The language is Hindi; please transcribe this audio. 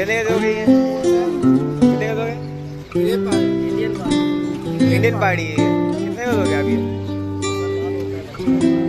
कितने का दोगे ये? कितने का दोगे? ये इंडियन इंडियन पहाड़ी है कितने का दोगे आप ये?